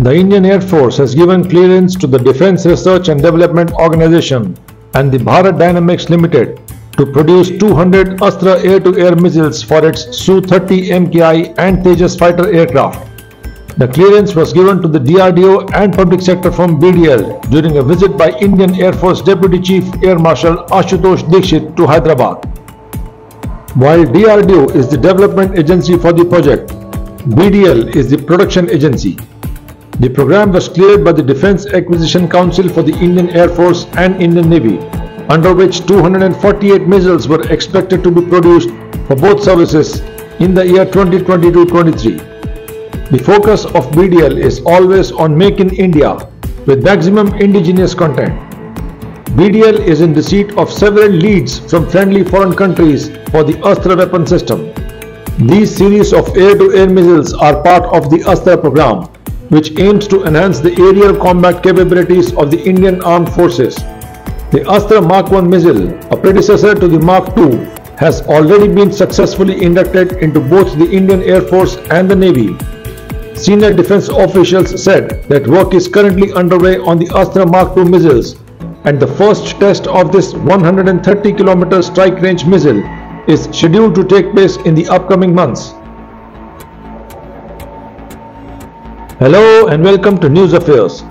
The Indian Air Force has given clearance to the Defence Research and Development Organization and the Bharat Dynamics Limited to produce 200 Astra air-to-air missiles for its Su-30 MKI and Tejas fighter aircraft. The clearance was given to the DRDO and public sector from BDL during a visit by Indian Air Force Deputy Chief Air Marshal Ashutosh Dikshit to Hyderabad. While DRDO is the development agency for the project, BDL is the production agency. The program was cleared by the Defence Acquisition Council for the Indian Air Force and Indian Navy, under which 248 missiles were expected to be produced for both services in the year 2022-23. The focus of BDL is always on Make in India with maximum indigenous content. BDL is in receipt of several leads from friendly foreign countries for the Astra weapon system. These series of air-to-air -air missiles are part of the Astra program, which aims to enhance the aerial combat capabilities of the Indian Armed Forces. The Astra Mark 1 missile, a predecessor to the Mark 2, has already been successfully inducted into both the Indian Air Force and the Navy Senior defense officials said that work is currently underway on the Astra Mark II missiles and the first test of this 130 km strike range missile is scheduled to take place in the upcoming months. Hello and welcome to News Affairs.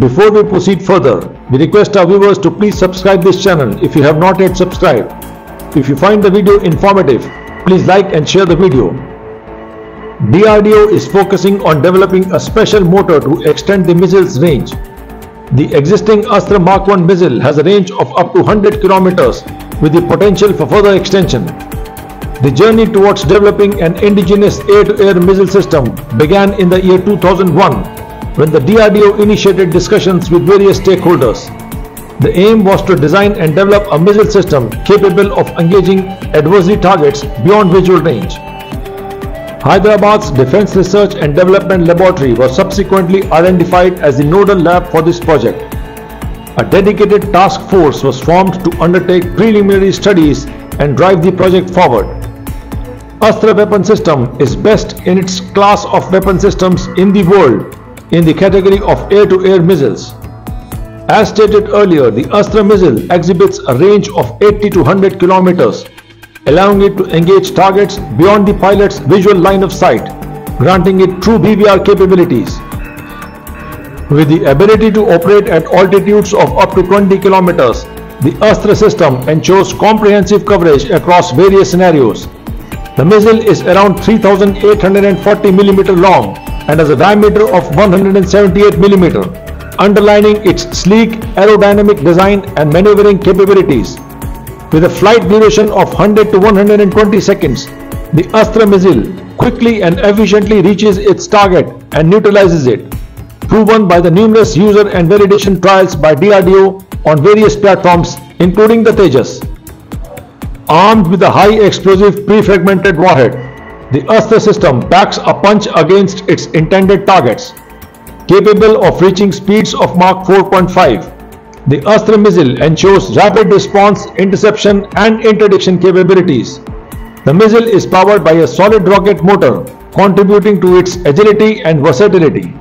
Before we proceed further, we request our viewers to please subscribe this channel if you have not yet subscribed. If you find the video informative, please like and share the video. DRDO is focusing on developing a special motor to extend the missile's range. The existing Astra Mark 1 missile has a range of up to 100 kilometers with the potential for further extension. The journey towards developing an indigenous air-to-air -air missile system began in the year 2001 when the DRDO initiated discussions with various stakeholders. The aim was to design and develop a missile system capable of engaging adversary targets beyond visual range. Hyderabad's Defence Research and Development Laboratory was subsequently identified as the nodal lab for this project. A dedicated task force was formed to undertake preliminary studies and drive the project forward. Astra weapon system is best in its class of weapon systems in the world in the category of air-to-air -air missiles. As stated earlier, the Astra missile exhibits a range of 80 to 100 kilometers allowing it to engage targets beyond the pilot's visual line of sight, granting it true BVR capabilities. With the ability to operate at altitudes of up to 20 kilometers, the Astra system ensures comprehensive coverage across various scenarios. The missile is around 3840 mm long and has a diameter of 178 mm, underlining its sleek aerodynamic design and maneuvering capabilities. With a flight duration of 100 to 120 seconds, the Astra missile quickly and efficiently reaches its target and neutralizes it, proven by the numerous user and validation trials by DRDO on various platforms including the Tejas. Armed with a high explosive pre-fragmented warhead, the Astra system packs a punch against its intended targets, capable of reaching speeds of Mach 4.5 the Astra missile ensures rapid response, interception and interdiction capabilities. The missile is powered by a solid rocket motor contributing to its agility and versatility.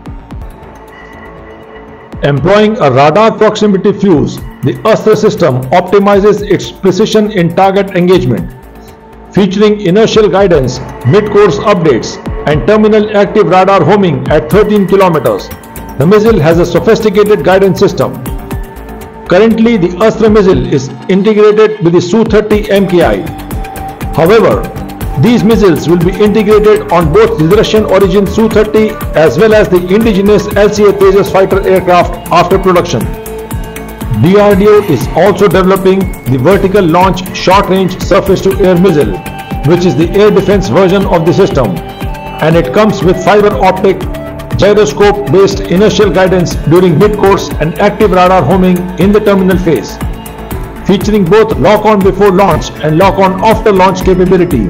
Employing a radar proximity fuse, the Astra system optimizes its precision in target engagement. Featuring inertial guidance, mid-course updates and terminal active radar homing at 13 km, the missile has a sophisticated guidance system Currently, the Astra missile is integrated with the Su-30 MKI. However, these missiles will be integrated on both the Russian origin Su-30 as well as the indigenous LCA Tejas fighter aircraft after production. DRDO is also developing the vertical launch short-range surface-to-air missile, which is the air defense version of the system, and it comes with fiber optic gyroscope-based inertial guidance during mid-course and active radar homing in the terminal phase. Featuring both lock-on before launch and lock-on after launch capability,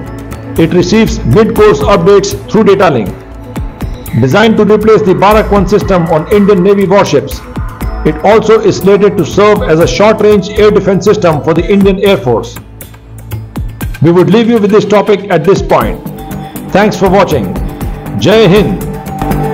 it receives mid-course updates through data link. Designed to replace the Barak 1 system on Indian Navy warships, it also is slated to serve as a short-range air defense system for the Indian Air Force. We would leave you with this topic at this point. Thanks for watching. Jai Hind!